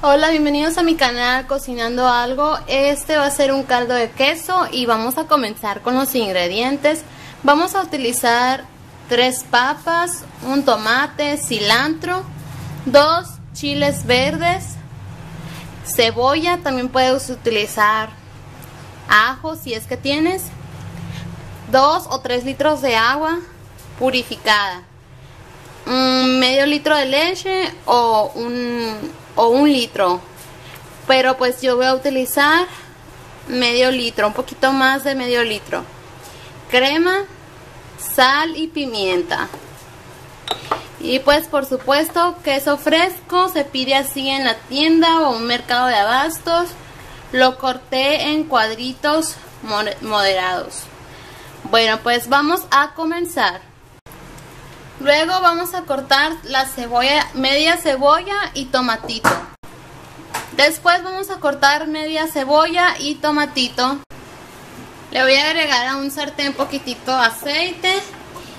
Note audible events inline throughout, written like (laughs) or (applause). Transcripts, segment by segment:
Hola, bienvenidos a mi canal Cocinando Algo. Este va a ser un caldo de queso y vamos a comenzar con los ingredientes. Vamos a utilizar tres papas, un tomate, cilantro, dos chiles verdes, cebolla, también puedes utilizar ajo si es que tienes, dos o tres litros de agua purificada, medio litro de leche o un o un litro. Pero pues yo voy a utilizar medio litro un poquito más de medio litro. Crema sal y pimienta. Y pues por supuesto queso fresco se pide así en la tienda o un mercado de abastos. Lo corté en cuadritos moderados. Bueno pues vamos a comenzar Luego vamos a cortar la cebolla, media cebolla y tomatito. Después vamos a cortar media cebolla y tomatito. Le voy a agregar a un sartén poquitito aceite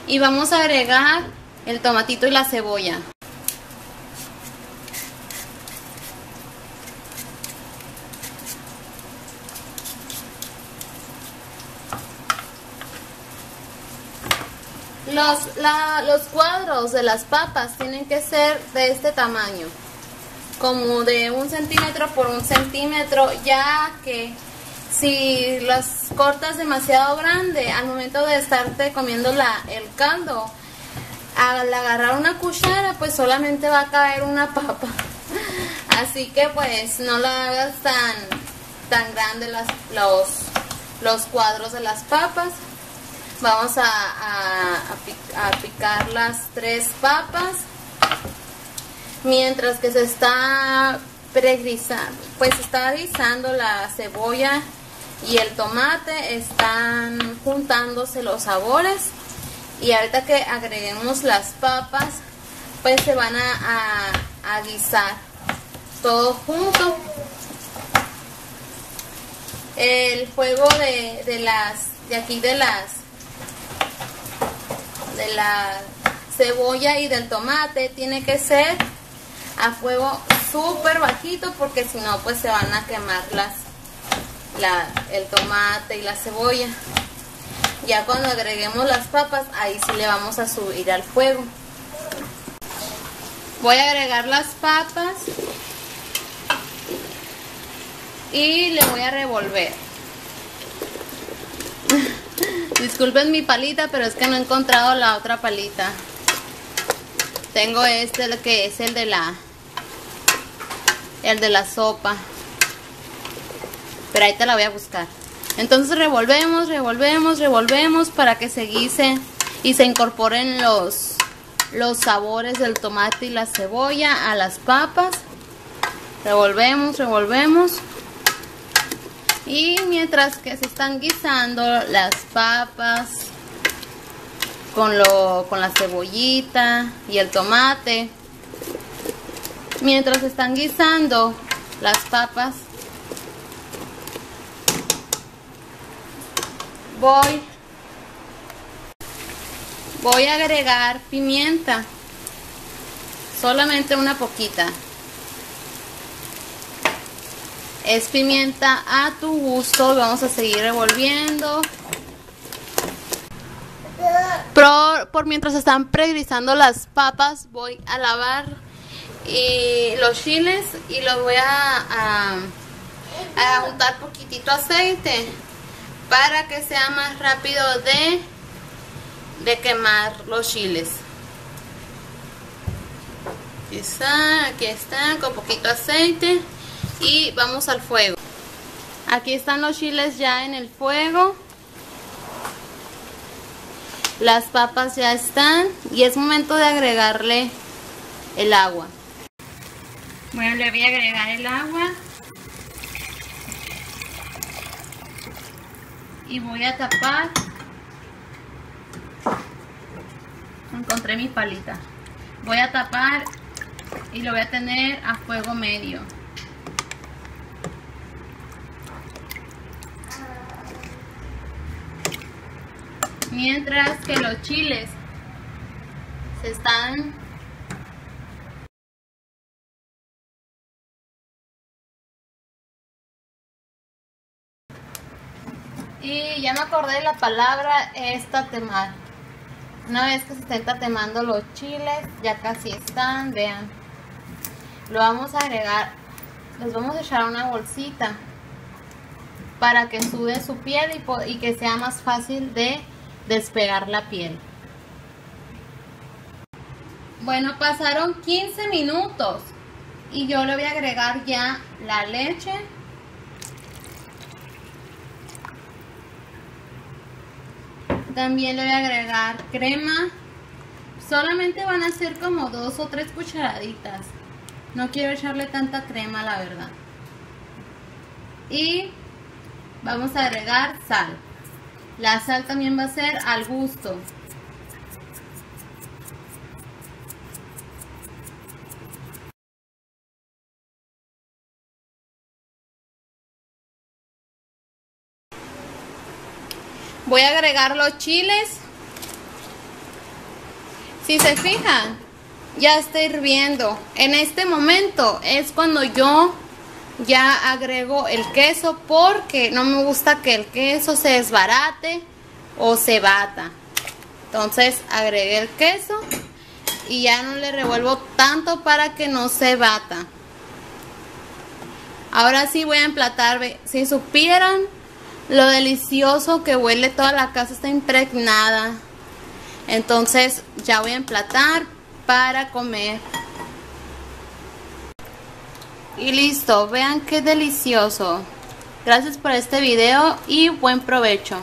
y vamos a agregar el tomatito y la cebolla. Los, los cuadros de las papas tienen que ser de este tamaño, como de un centímetro por un centímetro, ya que si las cortas demasiado grande, al momento de estarte comiendo la, el caldo, al agarrar una cuchara, pues solamente va a caer una papa. (laughs) Así que pues no la hagas tan, tan grande las, los, los cuadros de las papas. Vamos a, picar las tres papas. Mientras que se está pregrisando, pues está guisando la cebolla y el tomate, están juntándose los sabores. Y ahorita que agreguemos las papas, pues se van a, a guisar todo junto. El fuego de, de las, de aquí de las de la cebolla y del tomate tiene que ser a fuego súper bajito porque si no pues se van a quemar las la, el tomate y la cebolla. Ya cuando agreguemos las papas ahí sí le vamos a subir al fuego. Voy a agregar las papas y le voy a revolver (laughs) Disculpen mi palita, pero es que no he encontrado la otra palita. Tengo este que es el de la el de la sopa. Pero ahí te la voy a buscar. Entonces revolvemos, revolvemos, revolvemos para que se guise y se incorporen los los sabores del tomate y la cebolla a las papas. Revolvemos, revolvemos. Y mientras que se están guisando las papas con, lo, con la cebollita y el tomate, mientras están guisando las papas, voy, voy a agregar pimienta, solamente una poquita. Es pimienta a tu gusto. Vamos a seguir revolviendo. Por, mientras están pregrizando las papas voy a lavar y los chiles y los voy a, a, untar poquitito aceite para que sea más rápido de, de quemar los chiles. Aquí están, aquí están con poquito aceite y vamos al fuego. Aquí están los chiles ya en el fuego. Las papas ya están y es momento de agregarle el agua. Bueno, le voy a agregar el agua. Y voy a tapar. Encontré mi palita. Voy a tapar y lo voy a tener a fuego medio. mientras que los chiles se están y ya me acordé de la palabra esta temar una vez que se estén tatemando los chiles ya casi están vean. Lo vamos a agregar los vamos a echar a una bolsita para que sude su piel y, y que sea más fácil de despegar la piel. Bueno, pasaron 15 minutos y yo le voy a agregar ya la leche. También le voy a agregar crema. Solamente van a ser como dos o tres cucharaditas. No quiero echarle tanta crema, la verdad. Y vamos a agregar sal. La sal también va a ser al gusto. Voy a agregar los chiles. Si se fijan, ya está hirviendo. En este momento es cuando yo ya agrego el queso porque no me gusta que el queso se desbarate o se bata. Entonces agregué el queso y ya no le revuelvo tanto para que no se bata. Ahora sí voy a emplatar, si supieran lo delicioso que huele toda la casa está impregnada. Entonces ya voy a emplatar para comer. Y listo, vean qué delicioso. Gracias por este video y buen provecho.